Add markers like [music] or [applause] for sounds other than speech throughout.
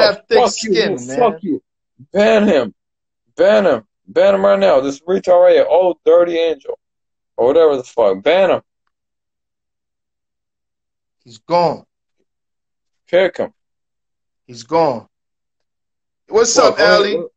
have thick fuck skin, you, man. Fuck you. Ban him. Ban him. Ban him right now. This retard right here, old dirty angel. Or whatever the fuck. Ban him. He's gone. Kick him. He's gone. What's What, up, what-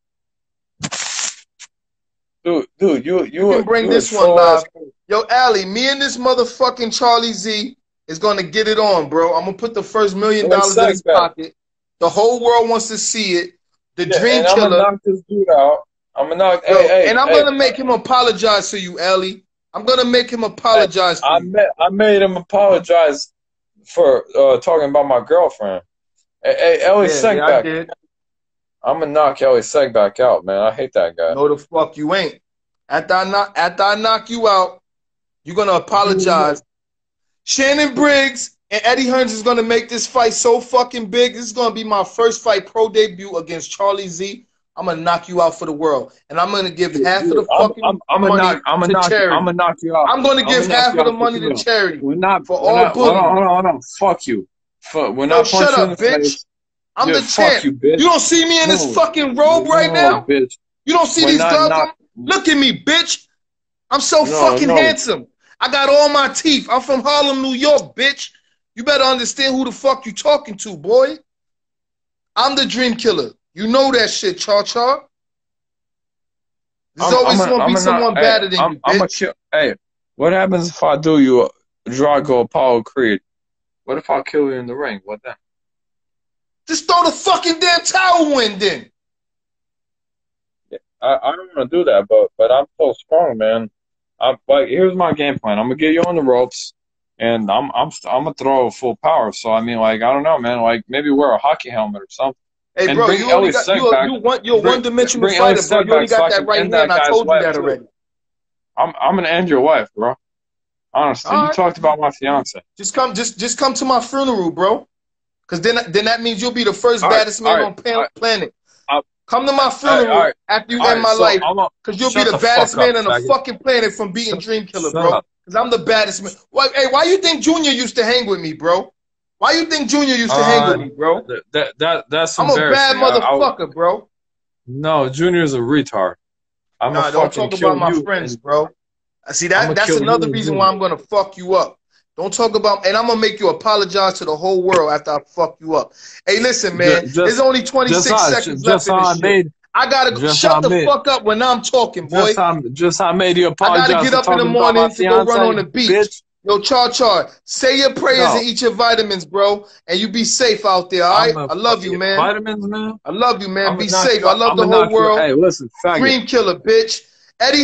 Dude, dude, you you, can bring you this one live. Yo, Allie, me and this motherfucking Charlie Z is gonna get it on, bro. I'm gonna put the first million dollars in his pocket. The whole world wants to see it. The Yeah, Dream and I'm gonna knock this dude out. I'm gonna knock. Yo, hey, hey, and I'm hey, gonna make him apologize to you, Ellie. I'm gonna make him apologize to I met, I made him apologize for uh, talking about my girlfriend. Hey, Ellie Yeah, Seg yeah, I. I'm gonna knock Ellie Seckbach out, man. I hate that guy. No, the fuck you ain't. After I knock, after I knock you out, you're gonna [laughs] apologize. Shannon Briggs and Eddie Hearns is gonna make this fight so fucking big. This is gonna be my first fight pro debut against Charlie Z. I'm gonna knock you out for the world, and I'm gonna give half of the I'm, fucking I'm, I'm gonna money knock. I'm gonna knock. You, charity. I'm gonna knock you out. I'm gonna I'm give gonna half of the money to charity. We're not For we're all not, hold on, hold on, hold on. Fuck you. Fuck, we're Yo, not shut up, bitch. I'm Yeah, the champ. you. You don't see me in this No. fucking robe right No, now. bitch. You don't see We're these gloves. Look at me, bitch. I'm so No, fucking no. handsome. I got all my teeth. I'm from Harlem, New York, bitch. You better understand who the fuck you talking to, boy. I'm the dream killer. You know that shit, Char Char. There's I'm- always I'm gonna I'm be someone knock- better hey, than I'm, you, I'm a bitch. kill. Hey, what happens if I do you, Drago Apollo Creed? What if I kill you in the ring? What then? Just throw the fucking damn towel in then. I, I don't want to do that, but but I'm so strong, man. I'm like, here's my game plan. I'm gonna get you on the ropes, and I'm I'm I'm gonna throw full power. So I mean, like, I don't know, man. Like maybe wear a hockey helmet or something. Hey, And bro, bring you only got you, back. you want you're bring Ellie fighter, bro. You only back so got that right hand. that I told you that too. already. I'm I'm gonna end your wife, bro. Honestly, All you right. talked about my fiance. Just come, just just come to my funeral, bro. Cause then then that means you'll be the first All right, baddest man all right, on right. planet. Uh, come to my funeral right, after you end right, my so life. A, Cause you'll be the, the baddest man up, on the fucking planet from beating Dream Killer, bro. up. Cause I'm the baddest man. Why, hey, why you think Junior used to hang with me, bro? Why you think Junior used to hang Uh, with me, bro? that, that that that's I'm a bad embarrassing. I- I- motherfucker, bro. no, Junior's a retard. I'm Nah, a don't talk about my friends, bro. Uh, See that that's another reason why I'm gonna fuck you up. Don't talk about and I'm gonna make you apologize to the whole world after I fuck you up. Hey, listen, man. Just- there's only 26 just seconds just left in this I shit. made, I gotta just shut I the made- fuck up when I'm talking, boy. just how, just how I made you I gotta get up in the morning to go run on the beach. Bitch. Yo, Char Char, say your prayers No. and eat your vitamins, bro, and you be safe out there. All right, I'm a I love you, man. Vitamins, man. I love you, man. I'ma Be safe. you I love I'ma the whole knock you world. Hey, listen, faggot. Dream killer, bitch. Eddie